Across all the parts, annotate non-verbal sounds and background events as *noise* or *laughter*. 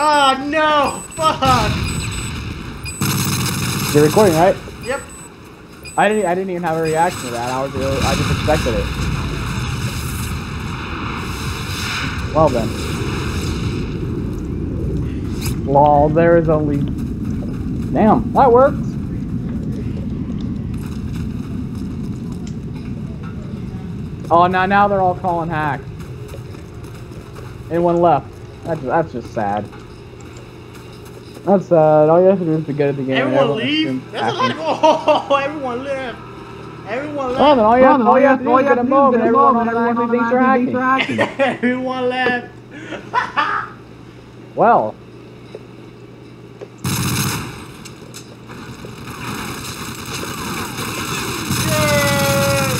Oh no! Fuck! You're recording, right? Yep. I didn't. I didn't even have a reaction to that. I was. Really, I just expected it. Well then. Lol. There is only. Damn. That works. Oh, now now they're all calling hack. Anyone left? That's that's just sad. That's sad. All you have to do is be good at the game. and Everyone assumes leave? That's a lot of- *laughs* Oh, everyone left. Everyone then left. all you have, Oh, all you have all you have to do is move, get and a everyone move, and automatically everyone thinks you're hacking. everyone left. Well, Yay!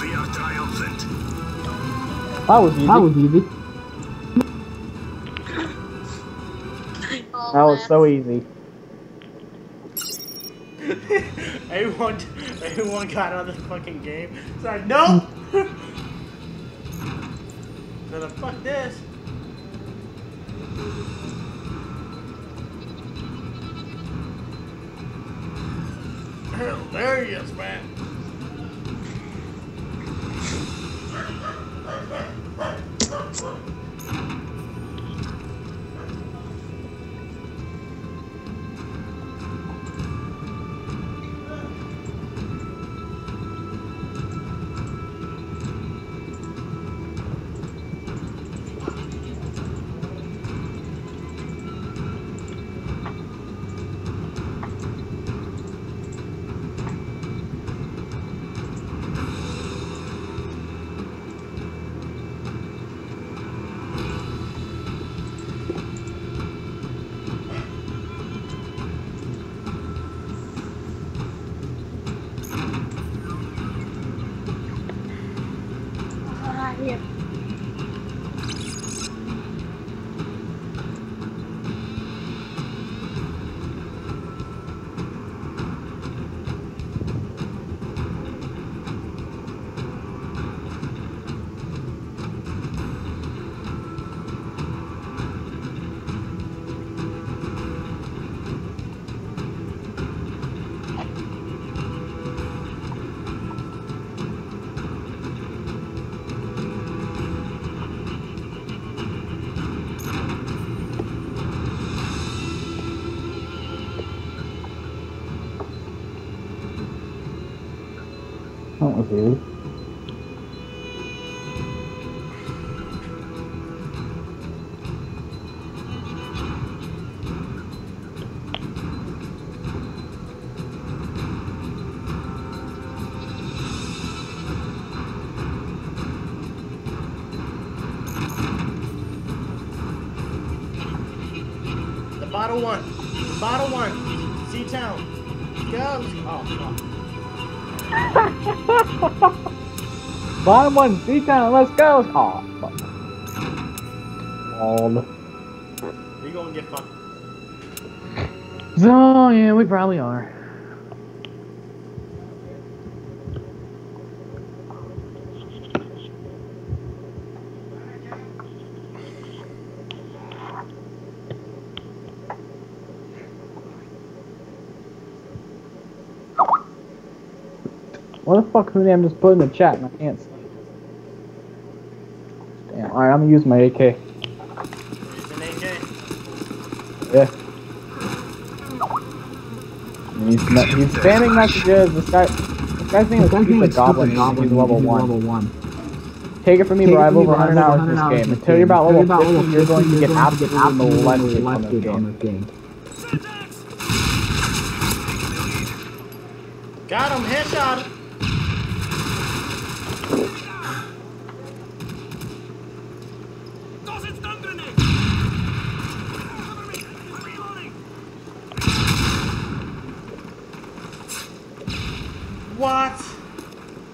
Wir triumphant. that was easy. That was easy. That was so easy. *laughs* everyone, everyone got out of the fucking game. It's like, nope. *laughs* the fuck this. Hilarious, man. Was. The bottle one. Bottle one. C Town. Go. Oh, fuck. *laughs* Bottom one, town, let's go. Oh, fuck. Lol. We gonna get fucked. So yeah, we probably are. What the fuck who I'm just put in the chat and I can't see? Damn, alright, I'm gonna use my AK. It's an AK. Yeah. He's, he's spamming messages. This guy, this guy's name is Stupid Goblin. He's level one. Level one. Take it from me, Take bro. I've over 100 over hours in this hours game. in this Until you're about Until level you're about 50, you're going to get absolutely molested on this game. game. Got him. Headshot. What?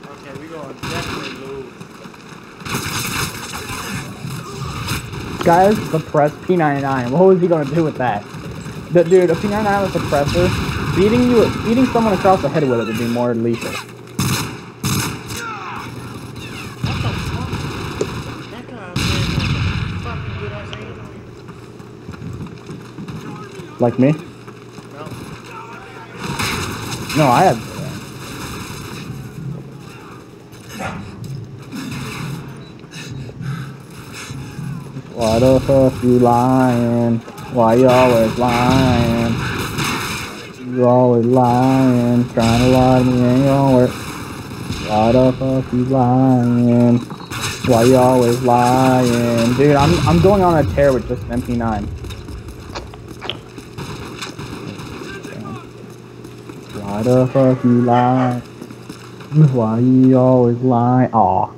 Okay, we gonna definitely lose. Guys, suppress P99. What was he going to do with that? The, dude, a P99 with suppressor, beating you, beating someone across the head with it would be more lethal. What the fuck? That guy Like me? No. No, I have. Why the fuck you lying? Why you always lying? You always lying, trying to lie to me ain't gonna work. Why the fuck you lying? Why you always lying? Dude, I'm I'm going on a tear with just an MP9. Why the fuck you lie? Why you always lie? Aw.